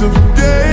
of day.